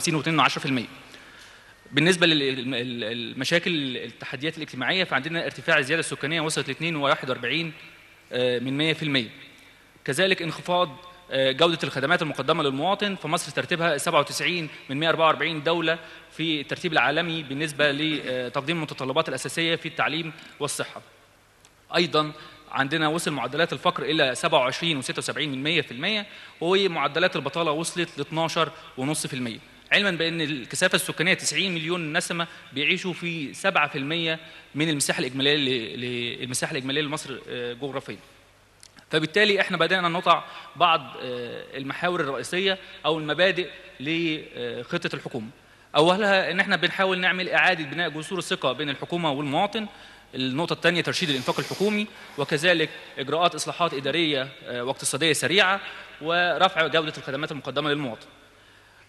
50 و2.10% بالنسبة للمشاكل التحديات الاجتماعية فعندنا ارتفاع الزيادة السكانية وصلت ل 2.41 من 100% كذلك انخفاض جودة الخدمات المقدمة للمواطن فمصر ترتيبها 97 من 144 دولة في الترتيب العالمي بالنسبة لتقديم المتطلبات الأساسية في التعليم والصحة. أيضا عندنا وصل معدلات الفقر إلى 27 و76 من 100% ومعدلات البطالة وصلت ل 12.5% علما بأن الكثافة السكانية 90 مليون نسمة بيعيشوا في 7% من المساحة الإجمالية المساحة الإجمالية لمصر جغرافيا. فبالتالي إحنا بدأنا نضع بعض المحاور الرئيسية أو المبادئ لخطه الحكومة. أولها إن إحنا بنحاول نعمل إعادة بناء جسور الثقة بين الحكومة والمواطن. النقطة الثانية ترشيد الإنفاق الحكومي وكذلك إجراءات إصلاحات إدارية واقتصادية سريعة ورفع جودة الخدمات المقدمة للمواطن.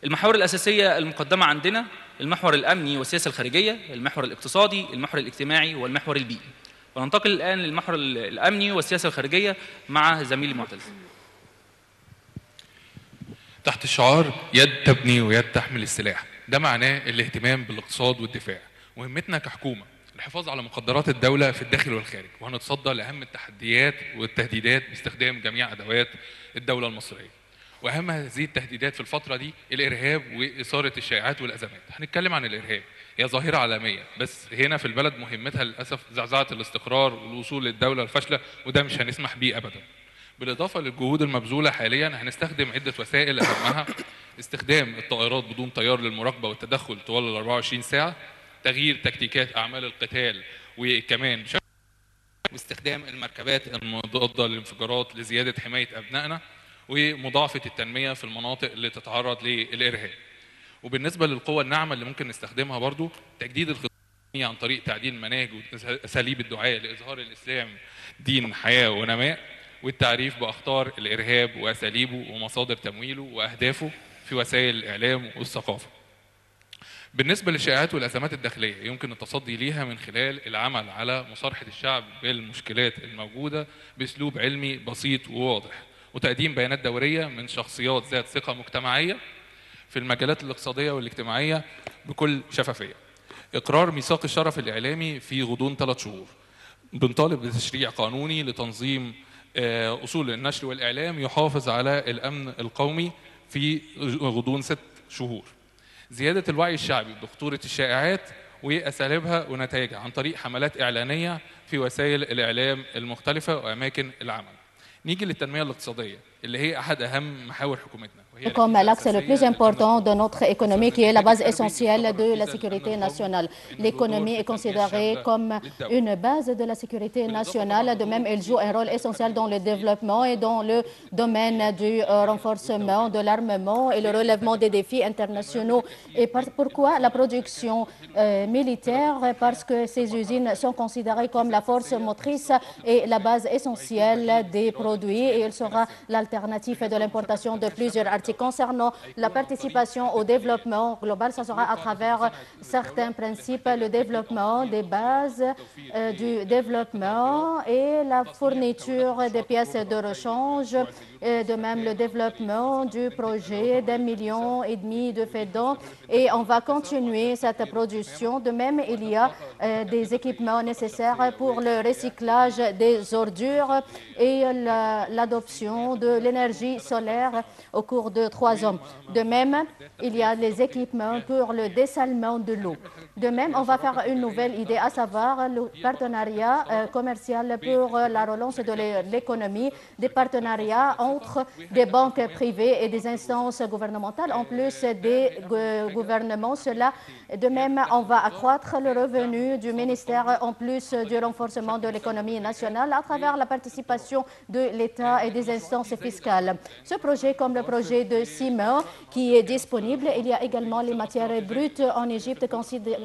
المحاور الأساسية المقدمة عندنا المحور الأمني والسياسة الخارجية، المحور الاقتصادي، المحور الاجتماعي والمحور البيئي. وننتقل الآن للمحور الأمني والسياسة الخارجية مع زميلي معتز. تحت شعار يد تبني ويد تحمل السلاح. ده معناه الاهتمام بالاقتصاد والدفاع. مهمتنا كحكومة الحفاظ على مقدرات الدولة في الداخل والخارج. وهنتصدى لأهم التحديات والتهديدات باستخدام جميع أدوات الدولة المصرية. وأهم هذه التهديدات في الفترة دي الإرهاب وإثارة الشائعات والأزمات. هنتكلم عن الإرهاب. هي ظاهرة عالمية بس هنا في البلد مهمتها للأسف زعزعة الاستقرار والوصول للدولة الفاشلة وده مش هنسمح بيه ابدا. بالإضافة للجهود المبذولة حاليا هنستخدم عدة وسائل أهمها. استخدام الطائرات بدون طيار للمراقبة والتدخل طوال ال 24 ساعة. تغيير تكتيكات أعمال القتال وكمان واستخدام المركبات المضادة للانفجارات لزيادة حماية أبنائنا. ومضاعفة التنمية في المناطق اللي تتعرض للإرهاب. وبالنسبة للقوى الناعمة اللي ممكن نستخدمها برضو تجديد الخطاب عن طريق تعديل مناهج واساليب الدعاء لإظهار الإسلام دين حياة ونماء والتعريف بأخطار الإرهاب وأساليبه ومصادر تمويله وأهدافه في وسائل الإعلام والثقافة. بالنسبة للشائعات والأزمات الداخلية يمكن التصدي ليها من خلال العمل على مصارحة الشعب بالمشكلات الموجودة بأسلوب علمي بسيط وواضح. وتقديم بيانات دورية من شخصيات ذات ثقة مجتمعية في المجالات الاقتصادية والاجتماعية بكل شفافية. إقرار ميثاق الشرف الإعلامي في غضون ثلاث شهور. بنطالب بتشريع قانوني لتنظيم أصول النشر والإعلام يحافظ على الأمن القومي في غضون ست شهور. زيادة الوعي الشعبي بخطوره الشائعات وأساليبها ونتائجها عن طريق حملات إعلانية في وسائل الإعلام المختلفة وأماكن العمل. نيجي للتنمية الاقتصادية اللي هي أحد أهم محاور حكومتنا. Comme l'axe le plus important de notre économie qui est la base essentielle de la sécurité nationale. L'économie est considérée comme une base de la sécurité nationale. De même, elle joue un rôle essentiel dans le développement et dans le domaine du renforcement de l'armement et le relèvement des défis internationaux. Et pourquoi la production euh, militaire? Parce que ces usines sont considérées comme la force motrice et la base essentielle des produits et elle sera l'alternative de l'importation de plusieurs articles concernant la participation au développement global, ça sera à travers certains principes, le développement des bases euh, du développement et la fourniture des pièces de rechange, de même le développement du projet d'un million et demi de FEDON. Et on va continuer cette production. De même, il y a euh, des équipements nécessaires pour le recyclage des ordures et l'adoption la, de l'énergie solaire au cours de trois ans. De même, il y a les équipements pour le dessalement de l'eau. De même, on va faire une nouvelle idée, à savoir le partenariat euh, commercial pour la relance de l'économie, des partenariats entre des banques privées et des instances gouvernementales, en plus des gouvernements. Cela, de même, on va accroître le revenu du ministère, en plus du renforcement de l'économie nationale, à travers la participation de l'État et des instances fiscales. Ce projet, comme le projet de Simon, qui est disponible, il y a également les matières brutes en Égypte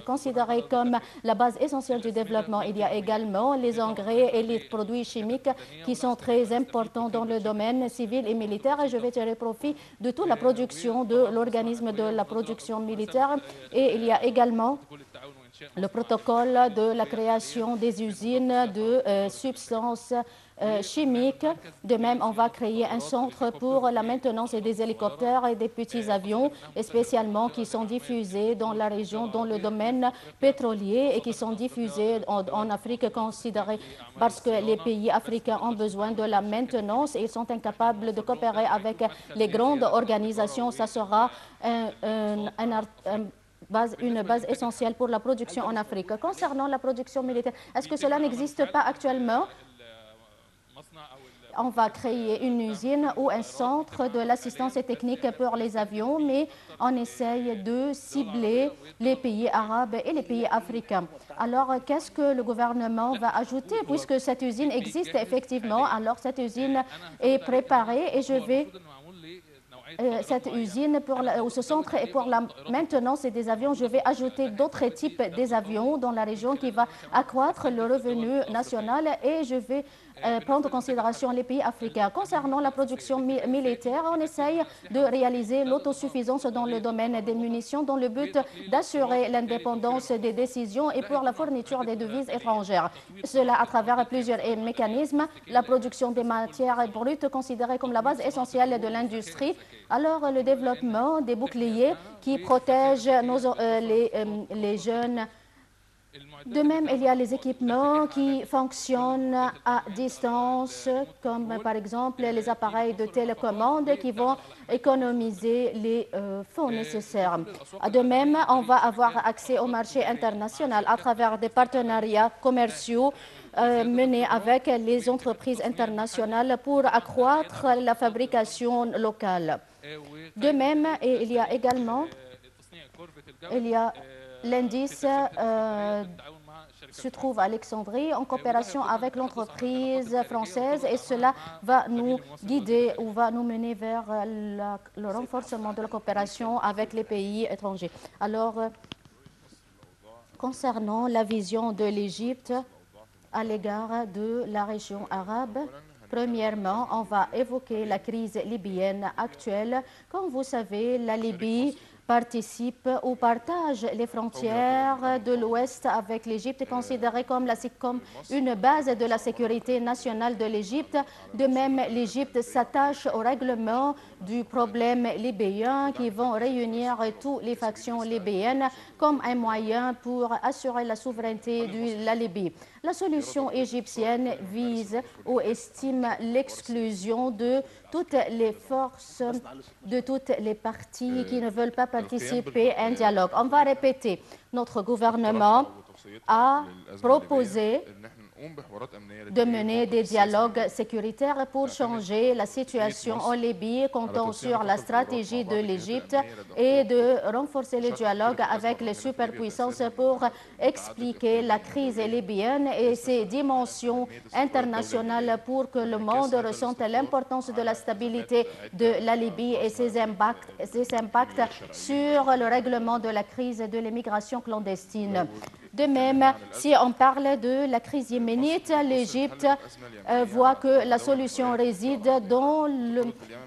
considérées comme la base essentielle du développement. Il y a également les engrais et les produits chimiques qui sont très importants dans le domaine civil et militaire. Et je vais tirer profit de toute la production de l'organisme de la production militaire. Et il y a également le protocole de la création des usines de euh, substances euh, chimiques. De même, on va créer un centre pour la maintenance des hélicoptères et des petits avions, spécialement qui sont diffusés dans la région, dans le domaine pétrolier et qui sont diffusés en, Afrique considérée parce que les pays africains ont besoin de la maintenance et sont incapables de coopérer avec les grandes organisations. Ça sera un Base, une base essentielle pour la production en Afrique. Concernant la production militaire, est-ce que cela n'existe pas actuellement? On va créer une usine ou un centre de l'assistance technique pour les avions, mais on essaye de cibler les pays arabes et les pays africains. Alors, qu'est-ce que le gouvernement va ajouter Puisque cette usine existe effectivement, alors cette usine est préparée et je vais cette usine pour ou ce centre est pour la maintenance des avions. Je vais ajouter d'autres types des avions dans la région qui va accroître le revenu national et je vais euh, prendre en considération les pays africains. Concernant la production mi militaire, on essaye de réaliser l'autosuffisance dans le domaine des munitions dans le but d'assurer l'indépendance des décisions et pour la fourniture des devises étrangères. Cela à travers plusieurs mécanismes. La production des matières brutes considérée comme la base essentielle de l'industrie. Alors le développement des boucliers qui protègent euh, euh, les jeunes de même, il y a les équipements qui fonctionnent à distance, comme par exemple les appareils de télécommande qui vont économiser les euh, fonds nécessaires. De même, on va avoir accès au marché international à travers des partenariats commerciaux euh, menés avec les entreprises internationales pour accroître la fabrication locale. De même, il y a également L'indice euh, se trouve à Alexandrie en coopération avec l'entreprise française et cela va nous guider ou va nous mener vers le renforcement de la coopération avec les pays étrangers. Alors, concernant la vision de l'Égypte à l'égard de la région arabe, Premièrement, on va évoquer la crise libyenne actuelle. Comme vous savez, la Libye participe ou partage les frontières de l'Ouest avec l'Égypte, considérée comme, une base de la sécurité nationale de l'Égypte. De même, l'Égypte s'attache au règlement du problème libyen qui vont réunir toutes les factions libyennes comme un moyen pour assurer la souveraineté de la Libye. La solution égyptienne vise ou estime l'exclusion de toutes les forces, de toutes les parties qui ne veulent pas participer à un dialogue. On va répéter. Notre gouvernement a proposé de mener des dialogues sécuritaires pour changer la situation en Libye, comptant sur la stratégie de l'Égypte et de renforcer le dialogue avec les superpuissances pour expliquer la crise libyenne et ses dimensions internationales pour que le monde ressente l'importance de la stabilité de la Libye et ses impacts, ses impacts sur le règlement de la crise de l'immigration clandestine. De même, si on parle de la crise yéménite, l'Égypte euh, voit que la solution réside dans le,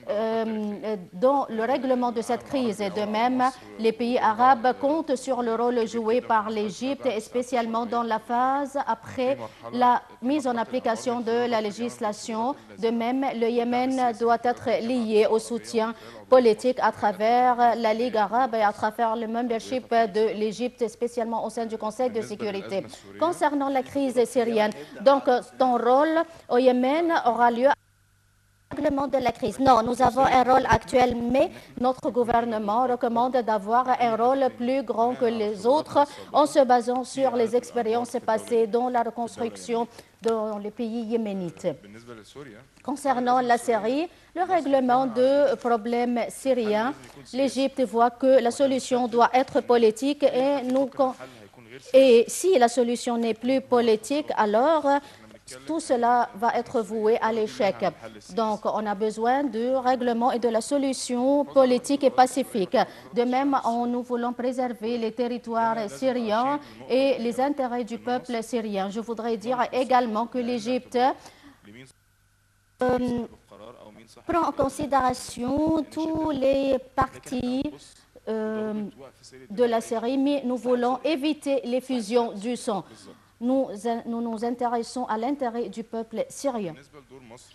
euh, dans le règlement de cette crise. De même, les pays arabes comptent sur le rôle joué par l'Égypte, spécialement dans la phase après la mise en application de la législation. De même, le Yémen doit être lié au soutien politique à travers la Ligue arabe et à travers le membership de l'Égypte, spécialement au sein du Conseil de sécurité. Concernant la crise syrienne, donc ton rôle au Yémen aura lieu de la crise. Non, nous avons un rôle actuel, mais notre gouvernement recommande d'avoir un rôle plus grand que les autres en se basant sur les expériences passées dans la reconstruction dans les pays yéménites. Concernant la Syrie, le règlement de problèmes syriens, l'Égypte voit que la solution doit être politique et, nous, et si la solution n'est plus politique, alors tout cela va être voué à l'échec. Donc, on a besoin du règlement et de la solution politique et pacifique. De même, nous voulons préserver les territoires syriens et les intérêts du peuple syrien. Je voudrais dire également que l'Égypte euh, prend en considération tous les partis euh, de la Syrie, mais nous voulons éviter les fusions du sang. Nous nous, intéressons à l'intérêt du peuple syrien.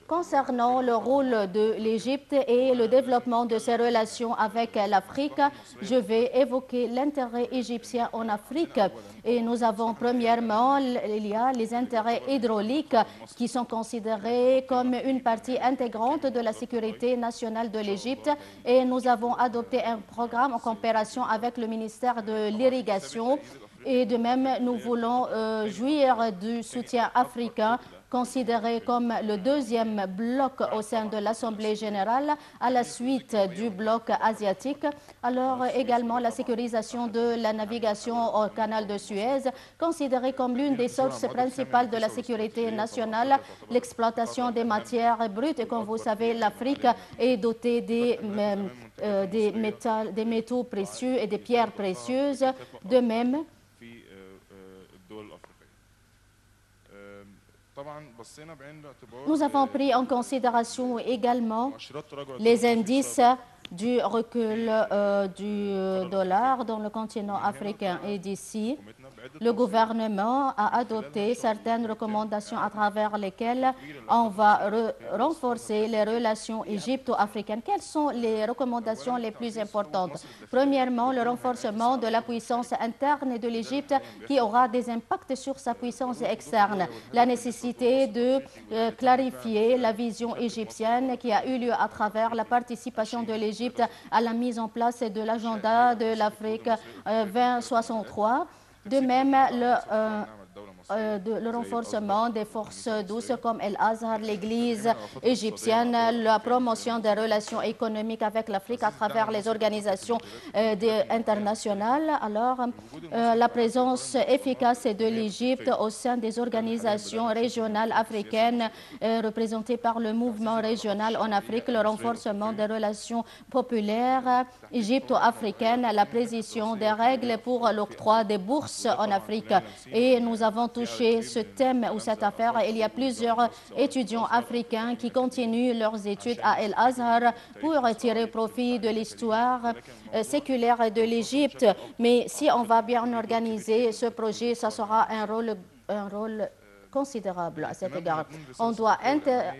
Concernant le rôle de l'Égypte et le développement de ses relations avec l'Afrique, je vais évoquer l'intérêt égyptien en Afrique. Et nous avons premièrement, il y a les intérêts hydrauliques qui sont considérés comme une partie intégrante de la sécurité nationale de l'Égypte. Et nous avons adopté un programme en coopération avec le ministère de l'Irrigation et de même, nous voulons euh, jouir du soutien africain considéré comme le deuxième bloc au sein de l'Assemblée générale à la suite du bloc asiatique. Alors également la sécurisation de la navigation au canal de Suez, considérée comme l'une des sources principales de la sécurité nationale, l'exploitation des matières brutes. Et comme vous savez, l'Afrique est dotée des, euh, des, métaux précieux et des pierres précieuses. De même, Nous avons pris en considération également les indices du recul euh, du dollar dans le continent africain. Et d'ici. Le gouvernement a adopté certaines recommandations à travers lesquelles on va renforcer les relations égypto-africaines. Quelles sont les recommandations les plus importantes? Premièrement, le renforcement de la puissance interne de l'Égypte qui aura des impacts sur sa puissance externe. La nécessité de euh, clarifier la vision égyptienne qui a eu lieu à travers la participation de l'Égypte à la mise en place de l'agenda de l'Afrique 2063. De même, le, euh, euh, de, le renforcement des forces douces comme El Azhar, l'Église égyptienne, la promotion des relations économiques avec l'Afrique à travers les organisations euh, internationales. Alors, euh, la présence efficace de l'Égypte au sein des organisations régionales africaines représentées par le mouvement régional en Afrique, le renforcement des relations populaires égypto-africaines, la précision des règles pour l'octroi des bourses en Afrique. Et nous avons ce thème ou cette affaire. Il y a plusieurs étudiants africains qui continuent leurs études à El Azhar pour tirer profit de l'histoire euh, séculaire de l'Égypte. Mais si on va bien organiser ce projet, ça sera un rôle, un rôle considérable à cet égard. On doit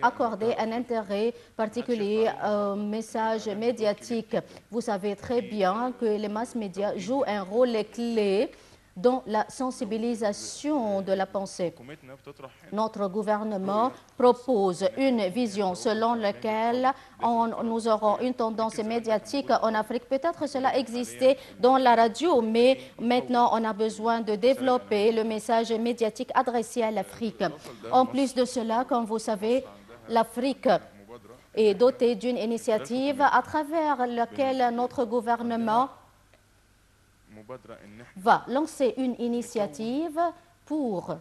accorder un intérêt particulier au message médiatique. Vous savez très bien que les masses médias jouent un rôle clé dans la sensibilisation de la pensée. Notre gouvernement propose une vision selon laquelle nous aurons une tendance médiatique en Afrique. Peut-être cela existait dans la radio, mais maintenant on a besoin de développer le message médiatique adressé à l'Afrique. En plus de cela, comme vous savez, l'Afrique est dotée d'une initiative à travers laquelle notre gouvernement va lancer une initiative pour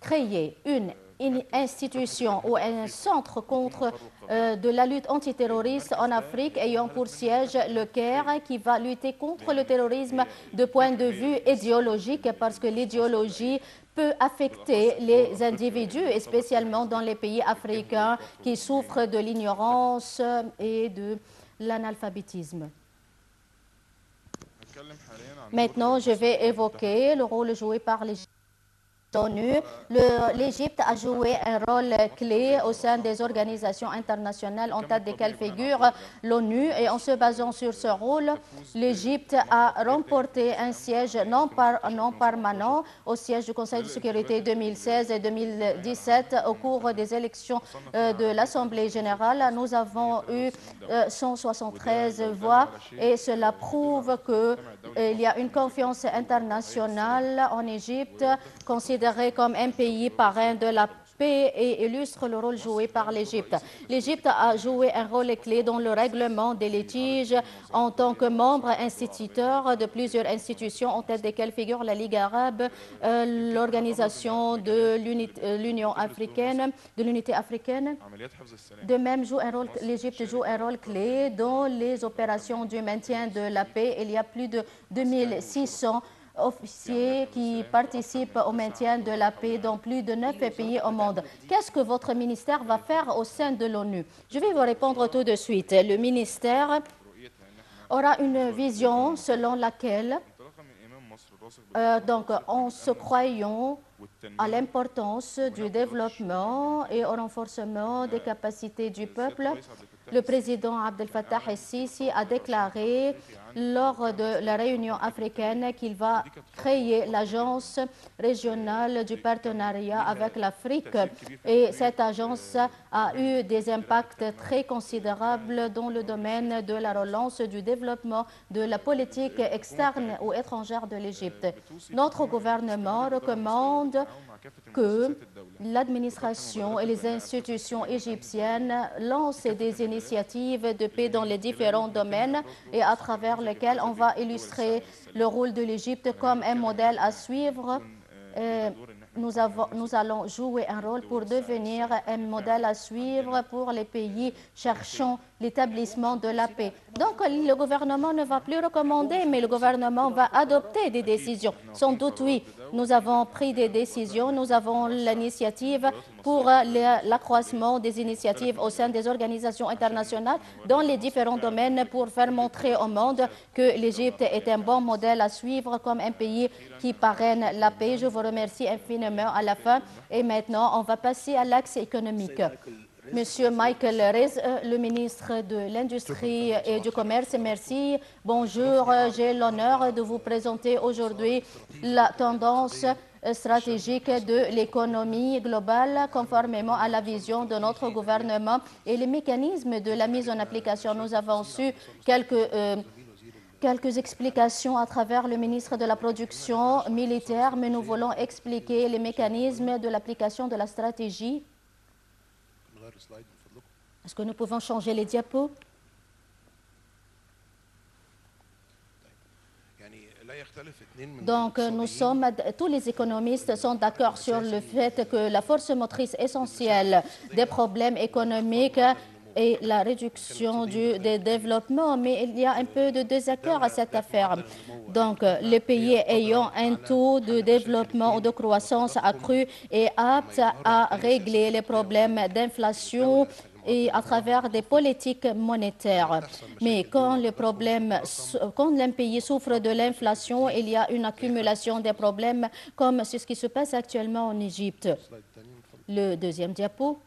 créer une institution ou un centre contre euh, de la lutte antiterroriste en Afrique ayant pour siège le Caire qui va lutter contre le terrorisme de point de vue idéologique parce que l'idéologie peut affecter les individus, et spécialement dans les pays africains qui souffrent de l'ignorance et de l'analphabétisme. Maintenant, je vais évoquer le rôle joué par les L'Égypte a joué un rôle clé au sein des organisations internationales en tête desquelles figure l'ONU et en se basant sur ce rôle, l'Égypte a remporté un siège non, permanent au siège du Conseil de sécurité 2016 et 2017 au cours des élections euh, de l'Assemblée générale. Nous avons eu 173 euh, voix et cela prouve qu'il y a une confiance internationale en Égypte comme un pays parrain de la paix et illustre le rôle joué par l'Égypte. L'Égypte a joué un rôle clé dans le règlement des litiges en tant que membre instituteur de plusieurs institutions, en tête desquelles figure la Ligue arabe, euh, l'organisation de euh, l'Union africaine, de l'unité africaine. De même, l'Égypte joue un rôle clé dans les opérations du maintien de la paix. Il y a plus de 2600 officiers qui participent au maintien de la paix dans plus de neuf pays au monde. Qu'est-ce que votre ministère va faire au sein de l'ONU? Je vais vous répondre tout de suite. Le ministère aura une vision selon laquelle Euh, donc, en se croyant à l'importance du développement et au renforcement des capacités du peuple, le président Abdel Fattah el-Sisi a déclaré lors de la réunion africaine qu'il va créer l'agence régionale du partenariat avec l'Afrique. Et cette agence a eu des impacts très considérables dans le domaine de la relance du développement de la politique externe ou étrangère de l'Égypte. Notre gouvernement recommande que l'administration et les institutions égyptiennes lancent des initiatives de paix dans les différents domaines et à travers lesquels on va illustrer le rôle de l'Égypte comme un modèle à suivre. Nous, nous, allons jouer un rôle pour devenir un modèle à suivre pour les pays cherchant l'établissement de la paix. Donc le gouvernement ne va plus recommander, mais le gouvernement va adopter des décisions. Sans doute, oui, nous avons pris des décisions, nous avons l'initiative pour l'accroissement des initiatives au sein des organisations internationales dans les différents domaines pour faire montrer au monde que l'Égypte est un bon modèle à suivre comme un pays qui parraine la paix. Je vous remercie infiniment à la fin. Et maintenant, on va passer à l'axe économique. Monsieur Michael Rez, le ministre de l'Industrie et du Commerce, merci. Bonjour, j'ai l'honneur de vous présenter aujourd'hui la tendance stratégique de l'économie globale conformément à la vision de notre gouvernement et les mécanismes de la mise en application. Nous avons su quelques... Euh, quelques explications à travers le ministre de la Production militaire, mais nous voulons expliquer les mécanismes de l'application de la stratégie est-ce que nous pouvons changer les diapos? Donc, nous sommes, tous les économistes sont d'accord sur le fait que la force motrice essentielle des problèmes économiques et la réduction du développement, mais il y a un peu de désaccord à cette affaire. Donc, les pays ayant un taux de développement ou de croissance accru et aptes à régler les problèmes d'inflation et à travers des politiques monétaires. Mais quand, le problème, quand un pays souffre de l'inflation, il y a une accumulation des problèmes comme ce qui se passe actuellement en Égypte. Le deuxième diapo.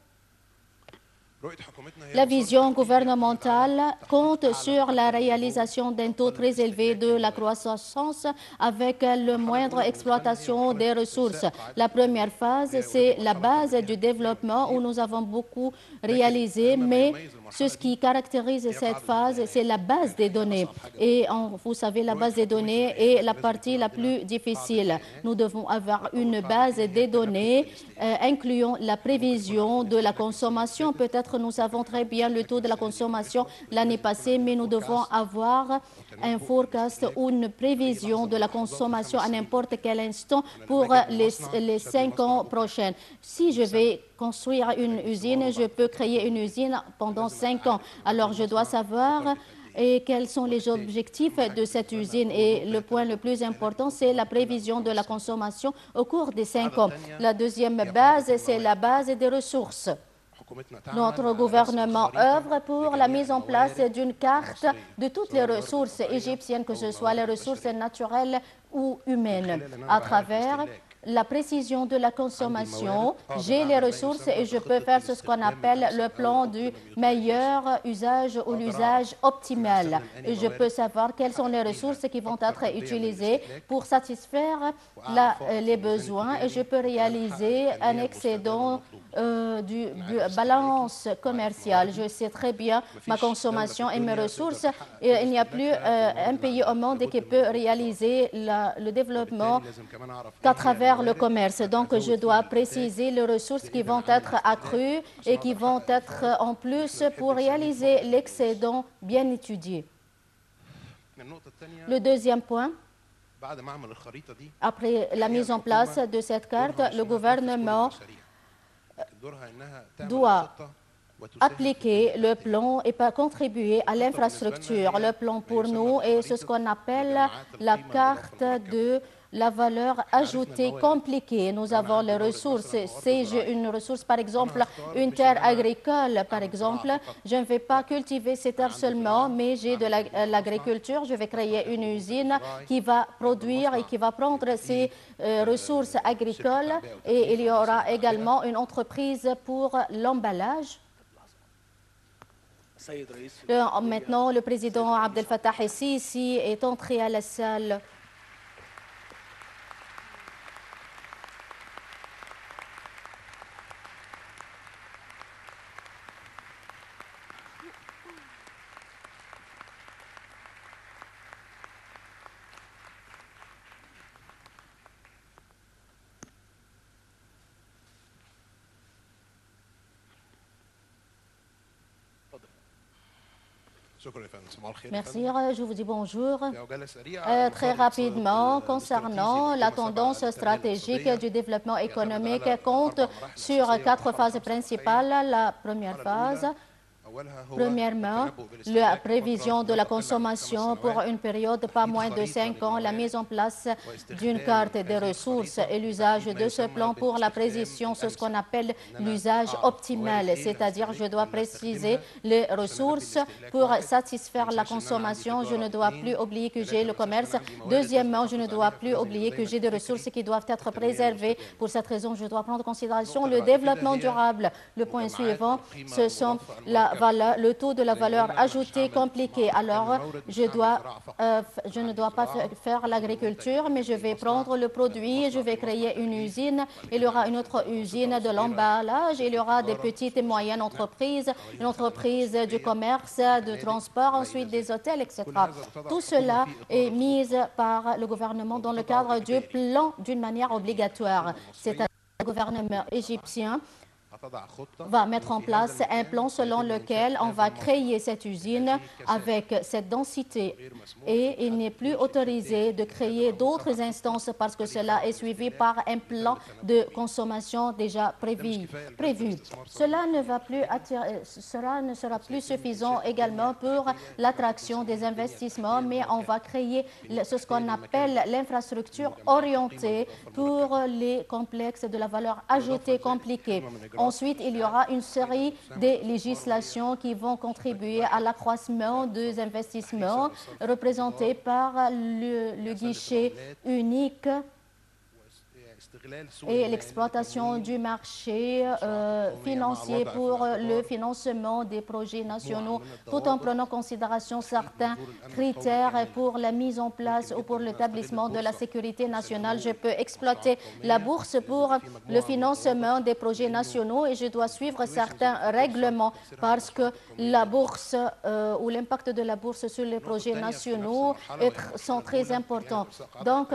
La vision gouvernementale compte sur la réalisation d'un taux très élevé de la croissance avec le moindre exploitation des ressources. La première phase, c'est la base du développement où nous avons beaucoup réalisé, mais ce qui caractérise cette phase, c'est la base des données. Et vous savez, la base des données est la partie la plus difficile. Nous devons avoir une base des données euh, incluant la prévision de la consommation. Peut-être nous savons très bien le taux de la consommation l'année passée, mais nous devons avoir un forecast ou une prévision de la consommation à n'importe quel instant pour les, les cinq ans prochains. Si je vais construire une usine, je peux créer une usine pendant cinq ans. Alors, je dois savoir et quels sont les objectifs de cette usine. Et le point le plus important, c'est la prévision de la consommation au cours des cinq ans. La deuxième base, c'est la base des ressources. Notre gouvernement œuvre pour la mise en place d'une carte de toutes les ressources égyptiennes, que ce soit les ressources naturelles ou humaines, à travers la précision de la consommation, j'ai les ressources et je peux faire ce qu'on appelle le plan du meilleur usage ou l'usage optimal. Et je peux savoir quelles sont les ressources qui vont être utilisées pour satisfaire les besoins et je peux réaliser un excédent euh, du, balance commerciale. Je sais très bien ma consommation et mes ressources. Et il n'y a plus euh, un pays au monde qui peut réaliser le développement qu'à travers le commerce. Donc, je dois préciser les ressources qui vont être accrues et qui vont être en plus pour réaliser l'excédent bien étudié. Le deuxième point, après la mise en place de cette carte, le gouvernement doit appliquer le plan et contribuer à l'infrastructure. Le plan pour nous est ce qu'on appelle la carte de la valeur ajoutée compliquée. Nous avons les ressources. Si j'ai une ressource, par exemple, une terre agricole, par exemple, je ne vais pas cultiver cette terre seulement, mais j'ai de l'agriculture. Je vais créer une usine qui va produire et qui va prendre ces euh, ressources agricoles et il y aura également une entreprise pour l'emballage. Maintenant, le président Abdel Fattah Sisi est entré à la salle. Merci, je vous dis bonjour. Euh, très rapidement, concernant la tendance stratégique du développement économique, compte sur quatre phases principales. La première phase, Premièrement, la prévision de la consommation pour une période pas moins de cinq ans, la mise en place d'une carte des ressources et l'usage de ce plan pour la précision, c'est ce qu'on appelle l'usage optimal, c'est-à-dire je dois préciser les ressources pour satisfaire la consommation. Je ne dois plus oublier que j'ai le commerce. Deuxièmement, je ne dois plus oublier que j'ai des ressources qui doivent être préservées. Pour cette raison, je dois prendre en considération le développement durable. Le point suivant, ce sont la le taux de la valeur ajoutée compliqué. Alors, je, dois, euh, je ne dois pas faire l'agriculture, mais je vais prendre le produit, je vais créer une usine. Il y aura une autre usine de l'emballage, il y aura des petites et moyennes entreprises, une entreprise du commerce, de transport, ensuite des hôtels, etc. Tout cela est mis par le gouvernement dans le cadre du plan d'une manière obligatoire. C'est le gouvernement égyptien va mettre en place un plan selon lequel on va créer cette usine avec cette densité et il n'est plus autorisé de créer d'autres instances parce que cela est suivi par un plan de consommation déjà prévu. cela ne sera plus suffisant également pour l'attraction des investissements, mais on va créer ce qu'on appelle l'infrastructure orientée pour les complexes de la valeur ajoutée compliquée. Ensuite, il y aura une série de législations qui vont contribuer à l'accroissement des investissements représentés par le, guichet unique et l'exploitation du marché euh, financier pour le financement des projets nationaux, tout en prenant en considération certains critères pour la mise en place ou pour l'établissement de la sécurité nationale. Je peux exploiter la bourse pour le financement des projets nationaux et je dois suivre certains règlements parce que la bourse euh, ou l'impact de la bourse sur les projets nationaux sont très importants. Donc,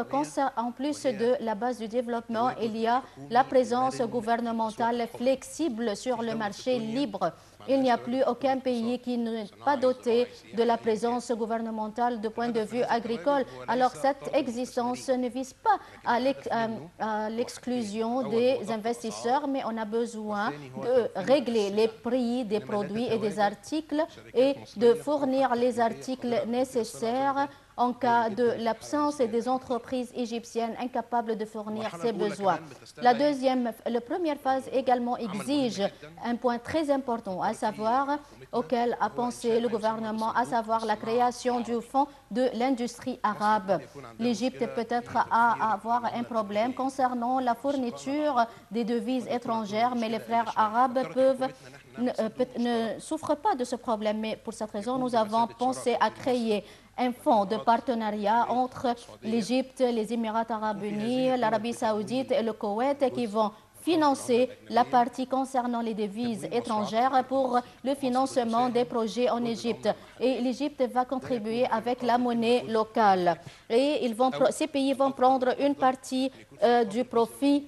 en plus de la base du développement, il y a la présence gouvernementale flexible sur le marché libre. Il n'y a plus aucun pays qui n'est pas doté de la présence gouvernementale de point de vue agricole. Alors cette existence ne vise pas à l'exclusion des investisseurs, mais on a besoin de régler les prix des produits et des articles et de fournir les articles nécessaires en cas de l'absence des entreprises égyptiennes incapables de fournir ces besoins. La deuxième, première phase également exige un point très important, à savoir auquel a pensé le gouvernement, à savoir la création du fonds de l'industrie arabe. L'Égypte peut-être à avoir un problème concernant la fourniture des devises étrangères, mais les frères arabes peuvent ne, euh, ne souffrent pas de ce problème. Mais pour cette raison, nous avons pensé à créer un fonds de partenariat entre l'Égypte, les Émirats arabes unis, l'Arabie saoudite et le Koweït qui vont financer la partie concernant les devises étrangères pour le financement des projets en Égypte. Et l'Égypte va contribuer avec la monnaie locale. Et ils vont, ces pays vont prendre une partie euh, du profit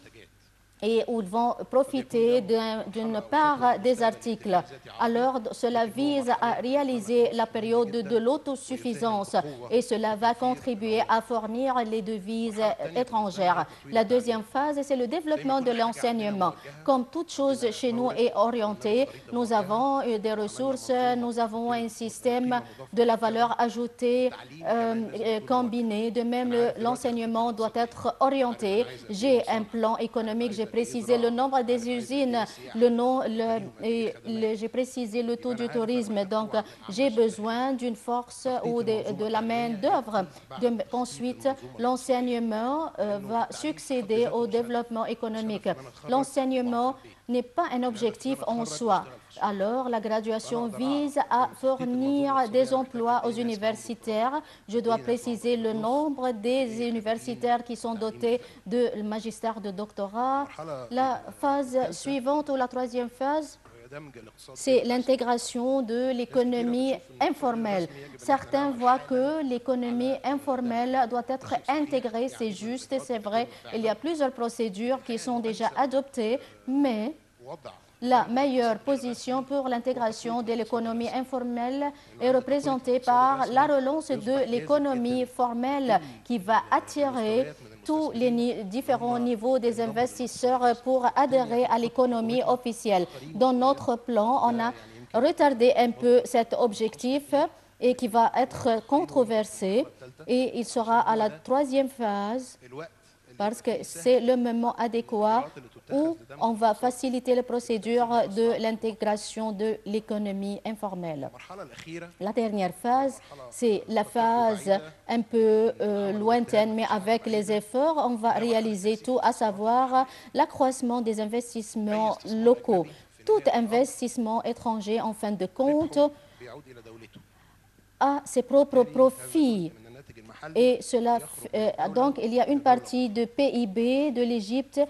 et où ils vont profiter d'une part des articles. Alors, cela vise à réaliser la période de l'autosuffisance. et cela va contribuer à fournir les devises étrangères. La deuxième phase, c'est le développement de l'enseignement. Comme toute chose chez nous est orientée, nous avons des ressources, nous avons un système de la valeur ajoutée euh, combiné. De même, l'enseignement doit être orienté. J'ai un plan économique, j'ai précisé le nombre des usines, le nom, j'ai précisé le taux du tourisme. Donc, j'ai besoin d'une force ou de, de la main-d'œuvre. Ensuite, l'enseignement euh, va succéder au développement économique. L'enseignement n'est pas un objectif en soi. Alors, la graduation vise à fournir des emplois aux universitaires. Je dois préciser le nombre des universitaires qui sont dotés de magistère de doctorat. La phase suivante ou la troisième phase, c'est l'intégration de l'économie informelle. Certains voient que l'économie informelle doit être intégrée, c'est juste et c'est vrai. Il y a plusieurs procédures qui sont déjà adoptées, mais la meilleure position pour l'intégration de l'économie informelle est représentée par la relance de l'économie formelle qui va attirer tous les différents niveaux des investisseurs pour adhérer à l'économie officielle. Dans notre plan, on a retardé un peu cet objectif et qui va être controversé et il sera à la troisième phase parce que c'est le moment adéquat où on va faciliter les procédures de l'intégration de l'économie informelle. La dernière phase, c'est la phase un peu euh, lointaine, mais avec les efforts, on va réaliser tout, à savoir l'accroissement des investissements locaux. Tout investissement étranger, en fin de compte, a ses propres profits et cela, euh, donc, il y a une partie de PIB de l'Égypte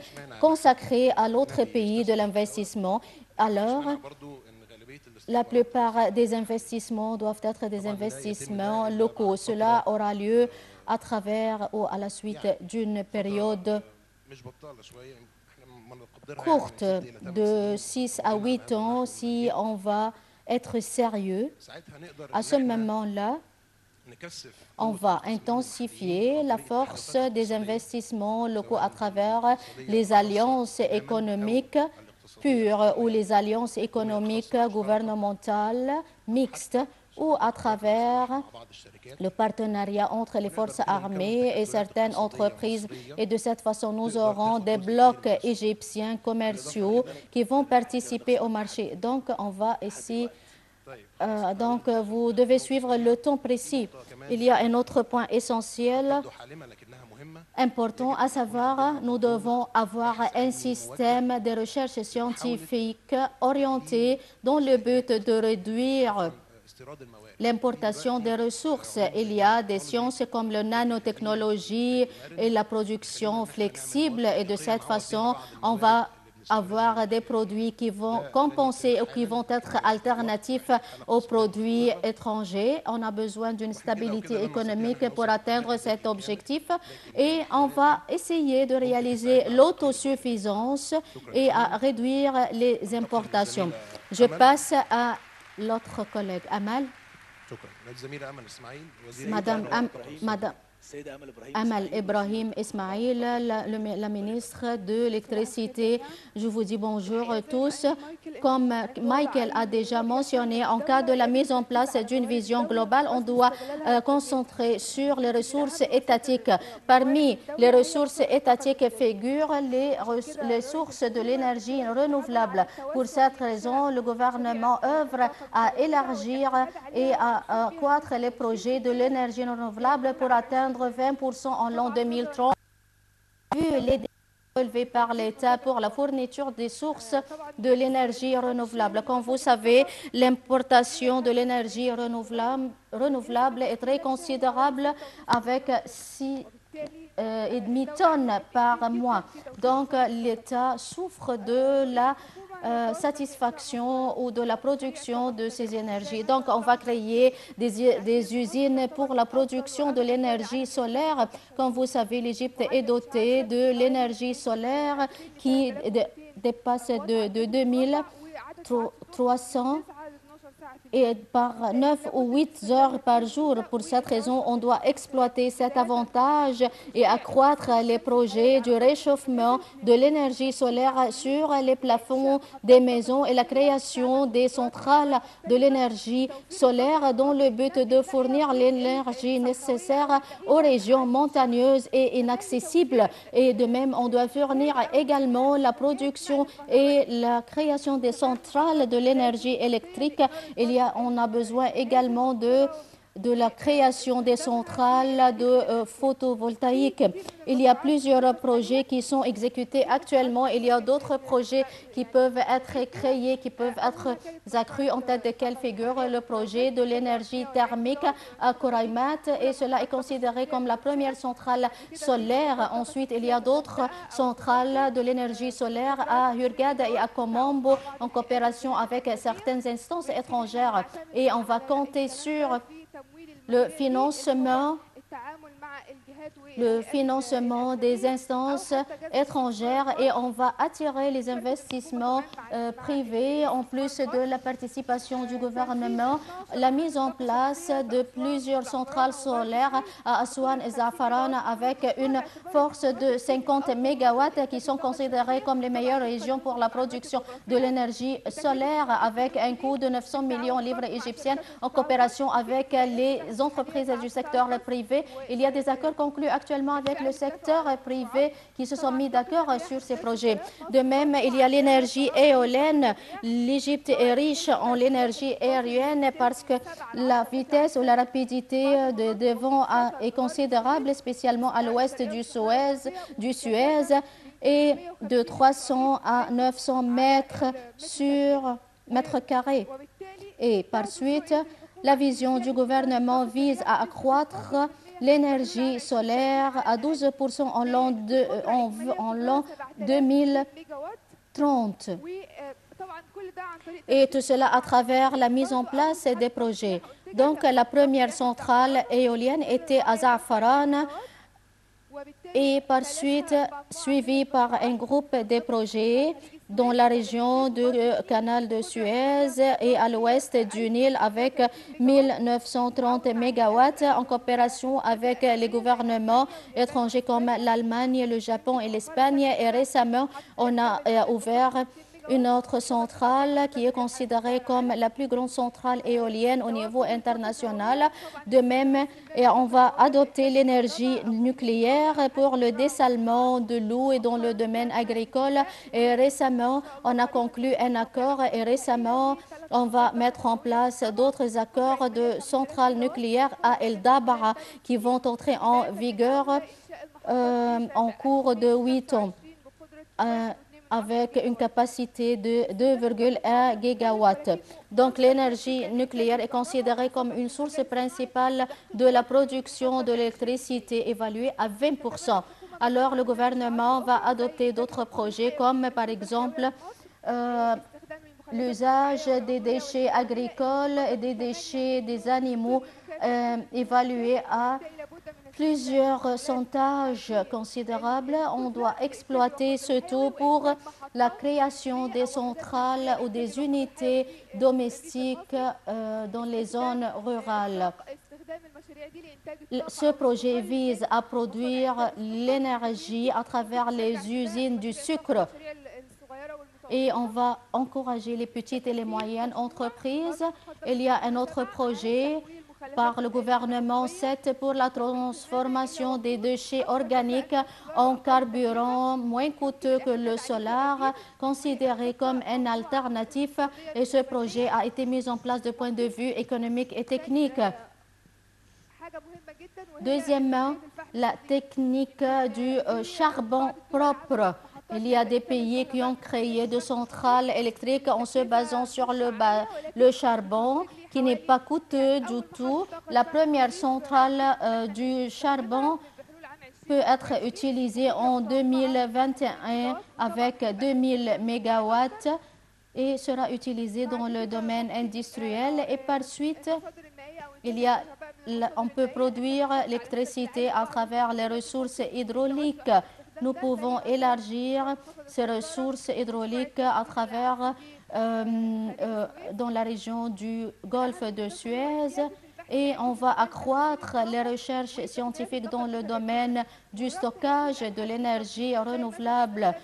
consacrée à l'autre pays de l'investissement. Alors, la plupart des investissements doivent être des investissements locaux. Cela aura lieu à travers ou à la suite d'une période courte de 6 à 8 ans si on va être sérieux. À ce moment-là, on va intensifier la force des investissements locaux à travers les alliances économiques pures ou les alliances économiques gouvernementales mixtes ou à travers le partenariat entre les forces armées et certaines entreprises. Et de cette façon, nous aurons des blocs égyptiens commerciaux qui vont participer au marché. Donc, on va ici euh, donc, vous devez suivre le temps précis. Il y a un autre point essentiel important, à savoir, nous devons avoir un système de recherche scientifique orienté dans le but de réduire l'importation des ressources. Il y a des sciences comme la nanotechnologie et la production flexible et de cette façon, on va avoir des produits qui vont compenser ou qui vont être alternatifs aux produits étrangers. On a besoin d'une stabilité économique pour atteindre cet objectif. Et on va essayer de réaliser l'autosuffisance et à réduire les importations. Je passe à l'autre collègue, Amal. Madame, Madame, Amal Ibrahim Ismail, la, ministre de l'électricité. Je vous dis bonjour tous. Comme Michael a déjà mentionné, en cas de la mise en place d'une vision globale, on doit euh, concentrer sur les ressources étatiques. Parmi les ressources étatiques figurent les, les sources de l'énergie renouvelable. Pour cette raison, le gouvernement œuvre à élargir et à accroître les projets de l'énergie renouvelable pour atteindre 20% en l'an 2030, vu les relevés par l'État pour la fourniture des sources de l'énergie renouvelable. Comme vous savez, l'importation de l'énergie renouvelable, renouvelable, est très considérable avec 6,5 euh, tonnes par mois. Donc, l'État souffre de la euh, satisfaction ou de la production de ces énergies. Donc, on va créer des, usines pour la production de l'énergie solaire. Comme vous savez, l'Égypte est dotée de l'énergie solaire qui dépasse de, de 2300 et par 9 ou 8 heures par jour. Pour cette raison, on doit exploiter cet avantage et accroître les projets du réchauffement de l'énergie solaire sur les plafonds des maisons et la création des centrales de l'énergie solaire dans le but de fournir l'énergie nécessaire aux régions montagneuses et inaccessibles. Et de même, on doit fournir également la production et la création des centrales de l'énergie électrique. Il y a on a besoin également de de la création des centrales de euh, photovoltaïque. Il y a plusieurs projets qui sont exécutés actuellement. Il y a d'autres projets qui peuvent être créés, qui peuvent être accrus en tête de quelle figure le projet de l'énergie thermique à Koraimat et cela est considéré comme la première centrale solaire. Ensuite, il y a d'autres centrales de l'énergie solaire à Hurghad et à Komombo en coopération avec certaines instances étrangères et on va compter sur le financement le financement des instances étrangères et on va attirer les investissements euh, privés en plus de la participation du gouvernement, la mise en place de plusieurs centrales solaires à Aswan et Zafaran avec une force de 50 MW qui sont considérées comme les meilleures régions pour la production de l'énergie solaire avec un coût de 900 millions de livres égyptiennes en coopération avec les entreprises du secteur privé. Il y a des accords actuellement avec le secteur privé qui se sont mis d'accord sur ces projets. De même, il y a l'énergie éolienne. L'Égypte est riche en l'énergie aérienne parce que la vitesse ou la rapidité de, vent est considérable, spécialement à l'ouest du Suez, du Suez et de 300 à 900 mètres sur mètre carré. Et par suite, la vision du gouvernement vise à accroître l'énergie solaire à 12% en l'an, de, en, en l'an 2030. Et tout cela à travers la mise en place des projets. Donc, la première centrale éolienne était à Za'faran et par suite suivi par un groupe de projets dans la région du canal de Suez et à l'ouest du Nil avec 1930 MW en coopération avec les gouvernements étrangers comme l'Allemagne, le Japon et l'Espagne. Et récemment, on a ouvert une autre centrale qui est considérée comme la plus grande centrale éolienne au niveau international. De même, on va adopter l'énergie nucléaire pour le dessalement de l'eau et dans le domaine agricole. Et récemment, on a conclu un accord et récemment, on va mettre en place d'autres accords de centrales nucléaires à El Dabara qui vont entrer en vigueur euh, en cours de huit ans. Euh, avec une capacité de 2,1 gigawatts. Donc l'énergie nucléaire est considérée comme une source principale de la production de l'électricité évaluée à 20% Alors le gouvernement va adopter d'autres projets comme par exemple euh, l'usage des déchets agricoles et des déchets des animaux euh, évalués à plusieurs sondages considérables. On doit exploiter ce tout pour la création des centrales ou des unités domestiques euh, dans les zones rurales. Ce projet vise à produire l'énergie à travers les usines du sucre et on va encourager les petites et les moyennes entreprises. Il y a un autre projet par le gouvernement 7 pour la transformation des déchets organiques en carburant moins coûteux que le solaire, considéré comme un alternatif. Et ce projet a été mis en place de point de vue économique et technique. Deuxièmement, la technique du euh, charbon propre. Il y a des pays qui ont créé des centrales électriques en se basant sur le, charbon qui n'est pas coûteux du tout. La première centrale euh, du charbon peut être utilisée en 2021 avec 2000 mégawatts et sera utilisé dans le domaine industriel. Et par suite, il y a, on peut produire l'électricité à travers les ressources hydrauliques. Nous pouvons élargir ces ressources hydrauliques à travers euh, euh, dans la région du golfe de Suez et on va accroître les recherches scientifiques dans le domaine du stockage de l'énergie renouvelable.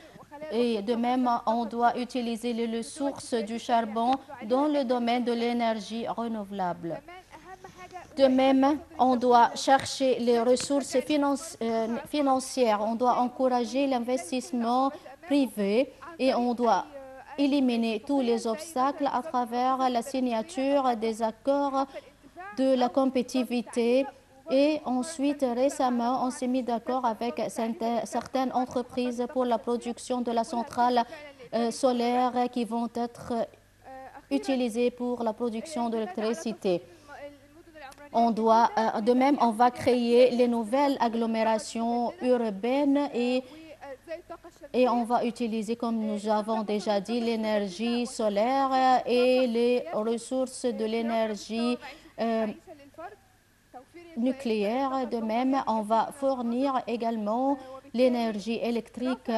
Et de même, on doit utiliser les ressources du charbon dans le domaine de l'énergie renouvelable. De même, on doit chercher les ressources euh, financières, on doit encourager l'investissement privé et on doit éliminer tous les obstacles à travers la signature des accords de la compétitivité. Et ensuite, récemment, on s'est mis d'accord avec certaines entreprises pour la production de la centrale euh, solaire qui vont être utilisées pour la production d'électricité. On doit, euh, de même, on va créer les nouvelles agglomérations urbaines et, on va utiliser, comme nous avons déjà dit, l'énergie solaire et les ressources de l'énergie euh, nucléaire. De même, on va fournir également l'énergie électrique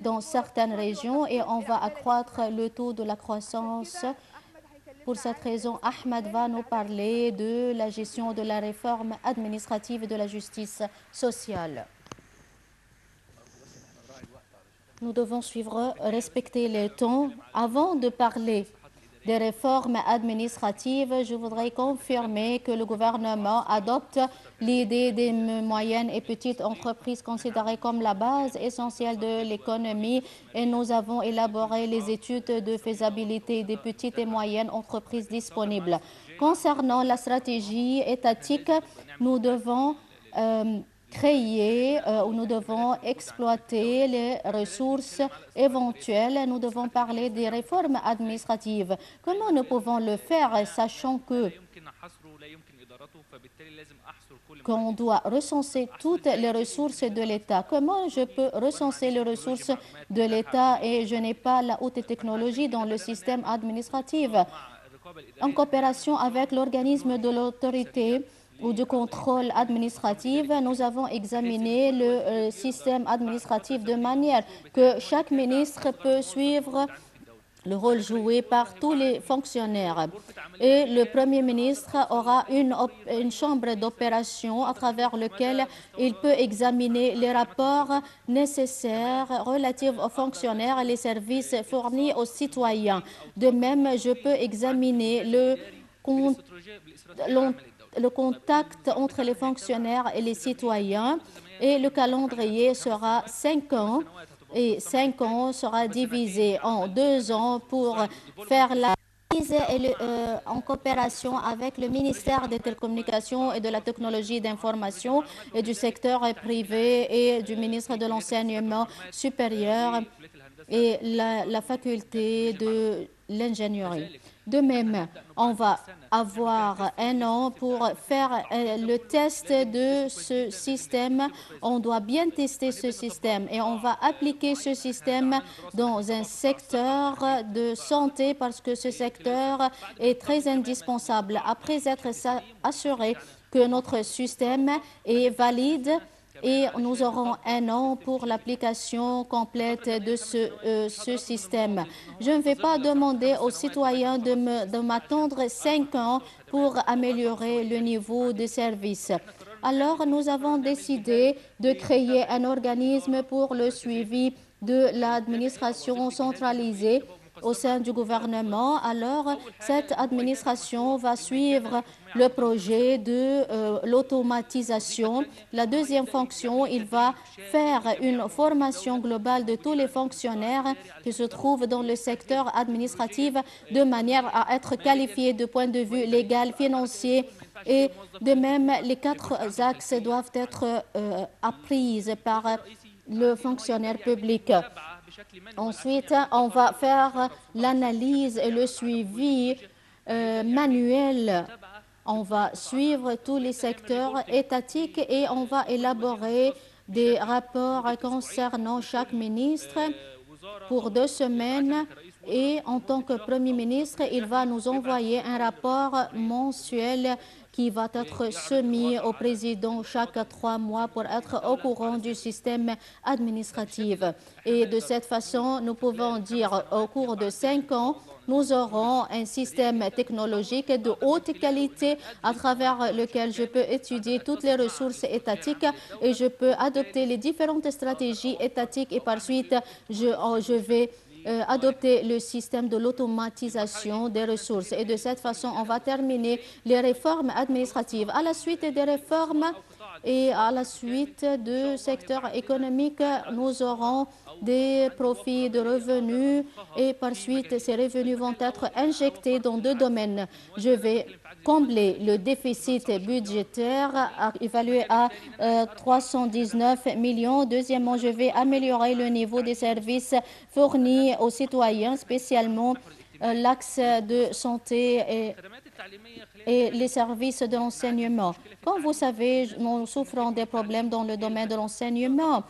dans certaines régions et on va accroître le taux de la croissance pour cette raison, Ahmed va nous parler de la gestion de la réforme administrative de la justice sociale. Nous devons suivre, respecter les temps. Avant de parler des réformes administratives, je voudrais confirmer que le gouvernement adopte l'idée des moyennes et petites entreprises considérées comme la base essentielle de l'économie et nous avons élaboré les études de faisabilité des petites et moyennes entreprises disponibles. Concernant la stratégie étatique, nous devons euh, créer euh, où nous devons exploiter les ressources éventuelles. Nous devons parler des réformes administratives. Comment nous pouvons le faire, sachant que qu'on doit recenser toutes les ressources de l'État? Comment je peux recenser les ressources de l'État et je n'ai pas la haute technologie dans le système administratif? En coopération avec l'organisme de l'autorité, ou du contrôle administratif, nous avons examiné le euh, système administratif de manière que chaque ministre peut suivre le rôle joué par tous les fonctionnaires. Et le Premier ministre aura une, une chambre d'opération à travers laquelle il peut examiner les rapports nécessaires relatifs aux fonctionnaires et les services fournis aux citoyens. De même, je peux examiner le compte le contact entre les fonctionnaires et les citoyens et le calendrier sera cinq ans et cinq ans sera divisé en deux ans pour faire la euh, en coopération avec le ministère des Télécommunications et de la Technologie d'information et du secteur privé et du ministre de l'Enseignement supérieur et la faculté de l'ingénierie. De même, on va avoir un an pour faire euh, le test de ce système. On doit bien tester ce système et on va appliquer ce système dans un secteur de santé parce que ce secteur est très indispensable. Après être assuré que notre système est valide, et nous aurons un an pour l'application complète de ce, euh, système. Je ne vais pas demander aux citoyens de m'attendre cinq ans pour améliorer le niveau de service. Alors, nous avons décidé de créer un organisme pour le suivi de l'administration centralisée au sein du gouvernement. Alors, cette administration va suivre le projet de euh, l'automatisation. La deuxième fonction, il va faire une formation globale de tous les fonctionnaires qui se trouvent dans le secteur administratif de manière à être qualifiés de point de vue légal, financier et de même, les quatre axes doivent être euh, appris par le fonctionnaire public. Ensuite, on va faire l'analyse et le suivi euh, manuel. On va suivre tous les secteurs étatiques et on va élaborer des rapports concernant chaque ministre. Pour deux semaines, Et en tant que Premier ministre, il va nous envoyer un rapport mensuel qui va être soumis au président chaque trois mois pour être au courant du système administratif. Et de cette façon, nous pouvons dire au cours de cinq ans, nous aurons un système technologique de haute qualité à travers lequel je peux étudier toutes les ressources étatiques et je peux adopter les différentes stratégies étatiques et par suite, je, je vais euh, adopter le système de l'automatisation des ressources. Et de cette façon, on va terminer les réformes administratives. À la suite des réformes et à la suite du secteur économique, nous aurons des profits de revenus et par suite, ces revenus vont être injectés dans deux domaines. Je vais combler le déficit budgétaire évalué à 319 euh, millions. Deuxièmement, je vais améliorer le niveau des services fournis aux citoyens, spécialement euh, l'axe de santé et, et, les services de l'enseignement. Comme vous savez, nous souffrons des problèmes dans le domaine de l'enseignement.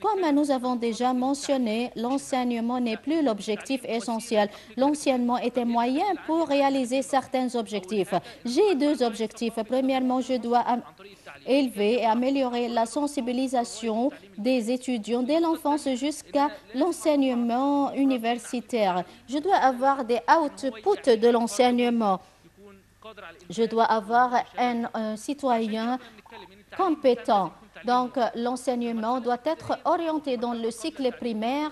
Comme nous avons déjà mentionné, l'enseignement n'est plus l'objectif essentiel. L'enseignement est un moyen pour réaliser certains objectifs. J'ai deux objectifs. Premièrement, je dois élever et améliorer la sensibilisation des étudiants dès l'enfance jusqu'à l'enseignement universitaire. Je dois avoir des outputs de l'enseignement. Je dois avoir un citoyen compétent. Donc, l'enseignement doit être orienté dans le cycle primaire.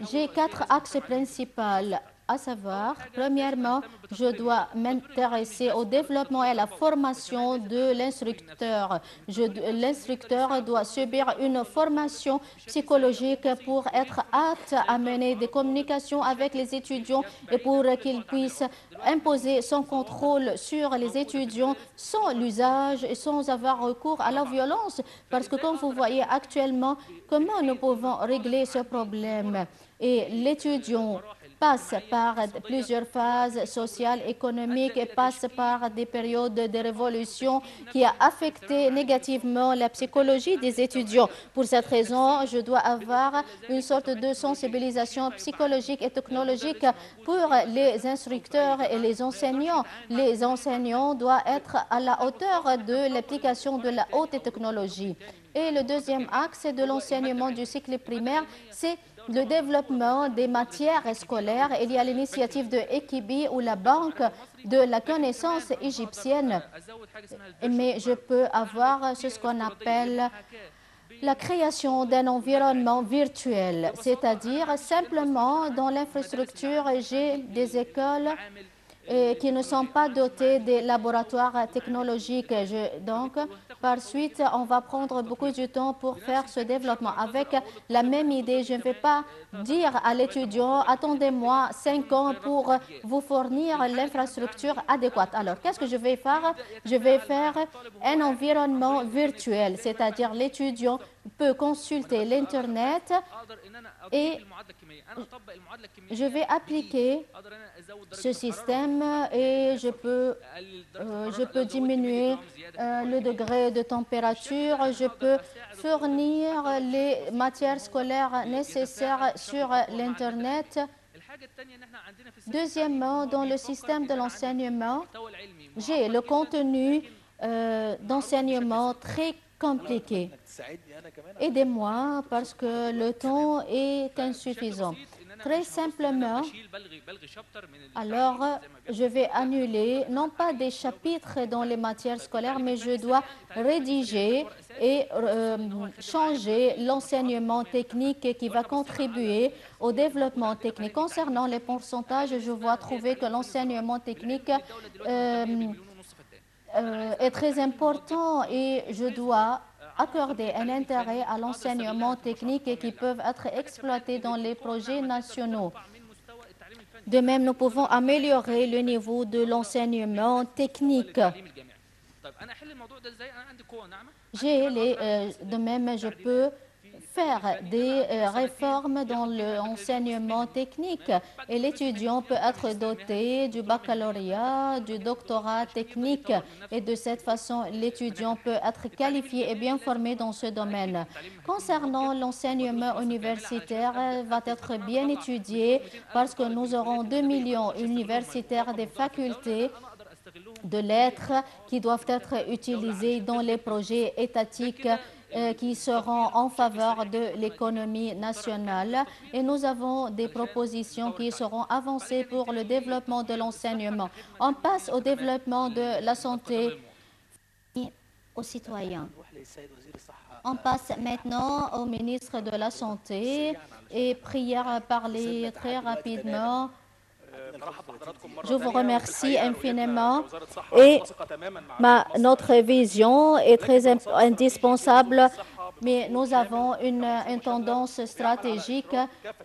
J'ai quatre axes principaux à savoir, premièrement, je dois m'intéresser au développement et à la formation de l'instructeur. L'instructeur doit subir une formation psychologique pour être apte à mener des communications avec les étudiants et pour qu'il puisse imposer son contrôle sur les étudiants sans l'usage et sans avoir recours à la violence. Parce que comme vous voyez actuellement, comment nous pouvons régler ce problème? Et l'étudiant passe par plusieurs phases sociales, économiques et passe par des périodes de révolution qui a affecté négativement la psychologie des étudiants. Pour cette raison, je dois avoir une sorte de sensibilisation psychologique et technologique pour les instructeurs et les enseignants. Les enseignants doivent être à la hauteur de l'application de la haute technologie. Et le deuxième axe de l'enseignement du cycle primaire, c'est le développement des matières scolaires. Il y a l'initiative de Ekibi ou la Banque de la connaissance égyptienne. Mais je peux avoir ce qu'on appelle la création d'un environnement virtuel, c'est-à-dire simplement dans l'infrastructure, j'ai des écoles et qui ne sont pas dotés des laboratoires technologiques. donc, par suite, on va prendre beaucoup de temps pour faire ce développement. Avec la même idée, je ne vais pas dire à l'étudiant, attendez-moi cinq ans pour vous fournir l'infrastructure adéquate. Alors, qu'est-ce que je vais faire? Je vais faire un environnement virtuel, c'est-à-dire l'étudiant peut consulter l'Internet et je vais appliquer ce système et je peux, euh, je peux diminuer euh, le degré de température, je peux fournir les matières scolaires nécessaires sur l'Internet. Deuxièmement, dans le système de l'enseignement, j'ai le contenu euh, d'enseignement très Aidez-moi parce que le temps est insuffisant. Très simplement, alors je vais annuler non pas des chapitres dans les matières scolaires, mais je dois rédiger et euh, changer l'enseignement technique qui va contribuer au développement technique. Concernant les pourcentages, je vois trouver que l'enseignement technique euh, euh, est très important et je dois accorder un intérêt à l'enseignement technique qui peuvent être exploités dans les projets nationaux. De même, nous pouvons améliorer le niveau de l'enseignement technique. J'ai les, euh, de même, je peux faire des euh, réformes dans l'enseignement technique et l'étudiant peut être doté du baccalauréat, du doctorat technique et de cette façon l'étudiant peut être qualifié et bien formé dans ce domaine. Concernant l'enseignement universitaire, va être bien étudié parce que nous aurons 2 millions universitaires des facultés de lettres qui doivent être utilisés dans les projets étatiques qui seront en faveur de l'économie nationale et nous avons des propositions qui seront avancées pour le développement de l'enseignement. On passe au développement de la santé aux citoyens. On passe maintenant au ministre de la Santé et prière à parler très rapidement. Je vous remercie infiniment et ma, notre vision est très indispensable mais nous avons une, tendance stratégique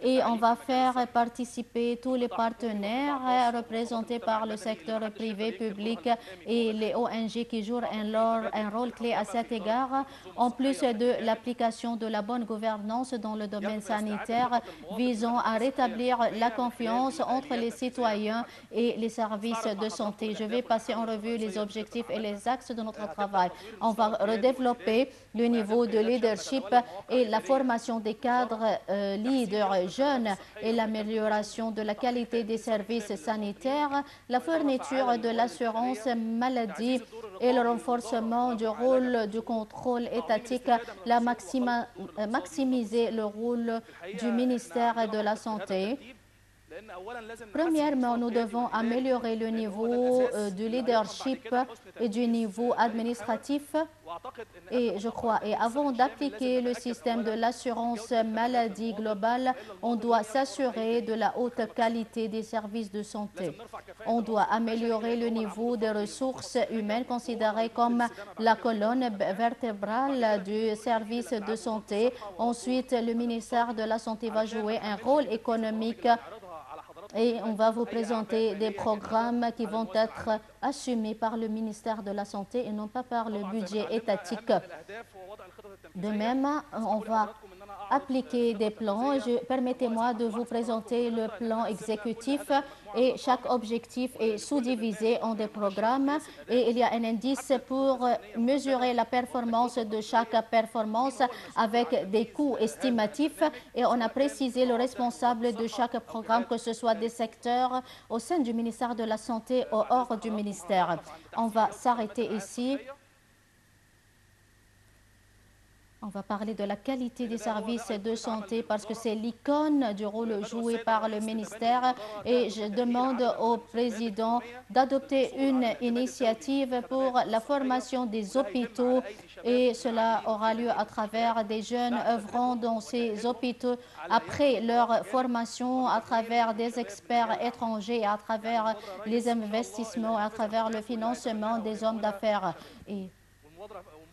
et on va faire participer tous les partenaires représentés par le secteur privé, public et les ONG qui jouent un, un rôle clé à cet égard, en plus de l'application de la bonne gouvernance dans le domaine sanitaire visant à rétablir la confiance entre les citoyens et les services de santé. Je vais passer en revue les objectifs et les axes de notre travail. On va redévelopper le niveau de leadership et la formation des cadres euh, leaders jeunes et l'amélioration de la qualité des services sanitaires, la fourniture de l'assurance maladie et le renforcement du rôle du contrôle étatique, la maximiser le rôle du ministère de la Santé. Premièrement, nous devons améliorer le niveau euh, du leadership et du niveau administratif. Et je crois, et avant d'appliquer le système de l'assurance maladie globale, on doit s'assurer de la haute qualité des services de santé. On doit améliorer le niveau des ressources humaines considérées comme la colonne vertébrale du service de santé. Ensuite, le ministère de la Santé va jouer un rôle économique et on va vous présenter des programmes qui vont être assumés par le ministère de la Santé et non pas par le budget étatique. De même, on va appliquer des plans. Permettez-moi de vous présenter le plan exécutif et chaque objectif est sous-divisé en des programmes et il y a un indice pour mesurer la performance de chaque performance avec des coûts estimatifs et on a précisé le responsable de chaque programme, que ce soit des secteurs au sein du ministère de la Santé ou hors du ministère. On va s'arrêter ici. On va parler de la qualité des services de santé parce que c'est l'icône du rôle joué par le ministère. et je demande au président d'adopter une initiative pour la formation des hôpitaux. et cela aura lieu à travers des jeunes œuvrant dans ces hôpitaux après leur formation, à travers des experts étrangers, à travers les investissements, à travers le financement des hommes d'affaires.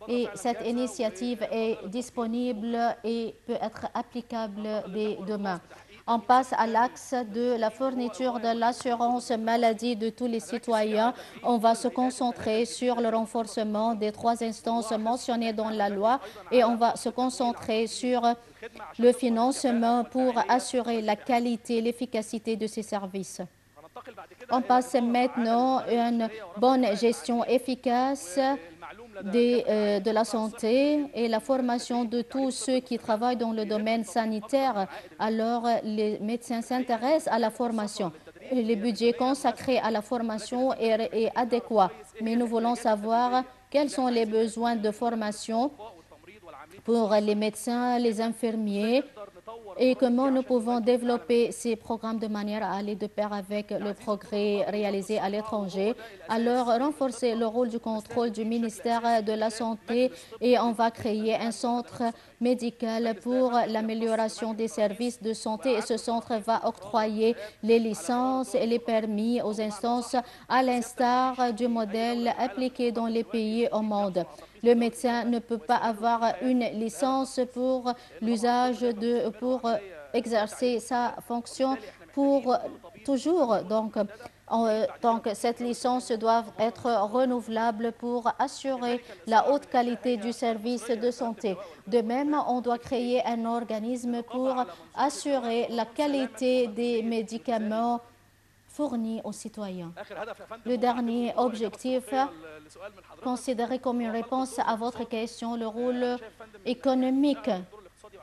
Et et cette initiative est disponible et peut être applicable dès demain. On passe à l'axe de la fourniture de l'assurance maladie de tous les citoyens. On va se concentrer sur le renforcement des trois instances mentionnées dans la loi et on va se concentrer sur le financement pour assurer la qualité et l'efficacité de ces services. On passe maintenant à une bonne gestion efficace euh, de la santé et la formation de tous ceux qui travaillent dans le domaine sanitaire. Alors, les médecins s'intéressent à la formation. Le budget consacré à la formation est adéquat, mais nous voulons savoir quels sont les besoins de formation pour les médecins, les infirmiers, et comment nous pouvons développer ces programmes de manière à aller de pair avec le progrès réalisé à l'étranger? Alors, renforcer le rôle du contrôle du ministère de la Santé et on va créer un centre médical pour l'amélioration des services de santé et ce centre va octroyer les licences et les permis aux instances à l'instar du modèle appliqué dans les pays au monde. Le médecin ne peut pas avoir une licence pour l'usage de, pour exercer sa fonction pour toujours. Donc, donc cette licence doit être renouvelable pour assurer la haute qualité du service de santé. De même, on doit créer un organisme pour assurer la qualité des médicaments fournis aux citoyens. Le dernier objectif, considéré comme une réponse à votre question, le rôle économique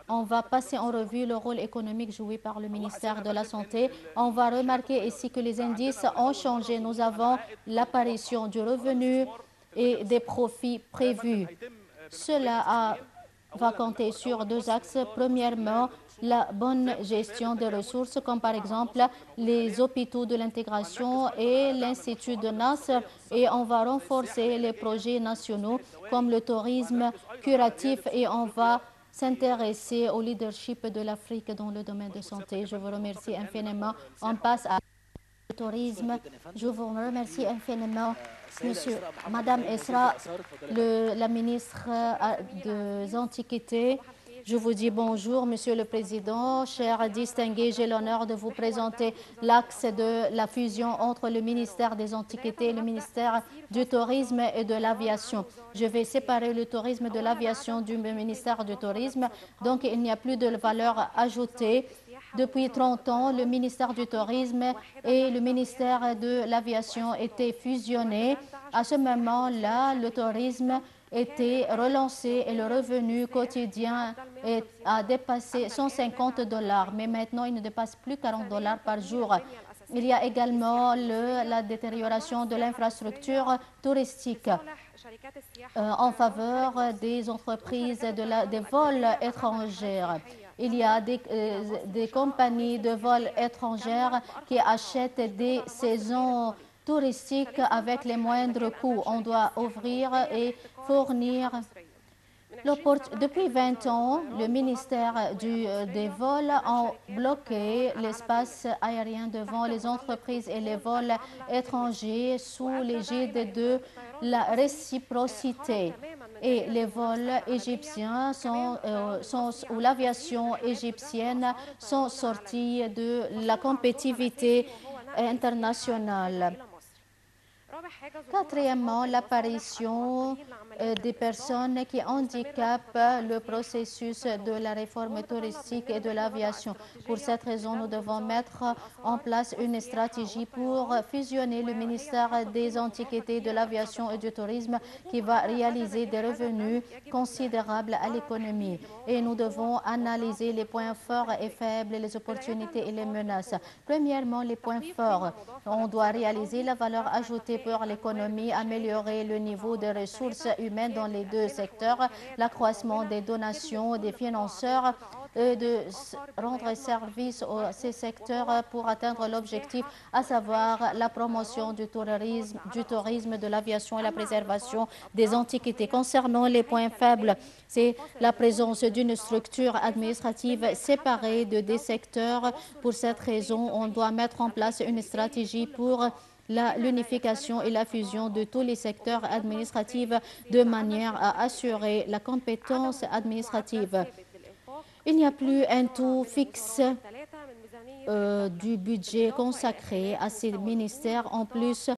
on va passer en revue le rôle économique joué par le ministère de la Santé. On va remarquer ici que les indices ont changé. Nous avons l'apparition du revenu et des profits prévus. Cela va compter sur deux axes. Premièrement, la bonne gestion des ressources, comme par exemple les hôpitaux de l'intégration et l'Institut de Nasser. Et on va renforcer les projets nationaux comme le tourisme curatif et on va s'intéresser au leadership de l'Afrique dans le domaine de santé. Je vous remercie infiniment. On passe à le tourisme. Je vous remercie infiniment, Monsieur, Madame Esra, la ministre des Antiquités. Je vous dis bonjour, Monsieur le Président. Chers distingués, j'ai l'honneur de vous présenter l'axe de la fusion entre le ministère des Antiquités et le ministère du Tourisme et de l'Aviation. Je vais séparer le tourisme de l'aviation du ministère du Tourisme, donc il n'y a plus de valeur ajoutée. Depuis 30 ans, le ministère du Tourisme et le ministère de l'Aviation étaient fusionnés. À ce moment-là, le tourisme était relancé et le revenu quotidien a dépassé 150 dollars, mais maintenant il ne dépasse plus 40 dollars par jour. Il y a également le, la détérioration de l'infrastructure touristique euh, en faveur des entreprises de des vols étrangères. Il y a des, euh, des compagnies de vols étrangères qui achètent des saisons touristiques avec les moindres coûts. On doit ouvrir et fournir depuis 20 ans, le ministère du, des vols a bloqué l'espace aérien devant les entreprises et les vols étrangers sous l'égide de la réciprocité. Et les vols égyptiens sont, euh, ou l'aviation égyptienne sont sortis de la compétitivité internationale. Quatrièmement, l'apparition des personnes qui handicapent le processus de la réforme touristique et de l'aviation. Pour cette raison, nous devons mettre en place une stratégie pour fusionner le ministère des Antiquités, de l'Aviation et du Tourisme qui va réaliser des revenus considérables à l'économie. Et nous devons analyser les points forts et faibles, les opportunités et les menaces. Premièrement, les points forts. On doit réaliser la valeur ajoutée pour l'économie, améliorer le niveau des ressources humaines dans les deux secteurs, l'accroissement des donations des financeurs et de rendre service à ces secteurs pour atteindre l'objectif, à savoir la promotion du tourisme, du tourisme, de l'aviation et la préservation des antiquités. Concernant les points faibles, c'est la présence d'une structure administrative séparée de des secteurs. Pour cette raison, on doit mettre en place une stratégie pour l'unification et la fusion de tous les secteurs administratifs de manière à assurer la compétence administrative. Il n'y a plus un taux fixe euh, du budget consacré à ces ministères. En plus,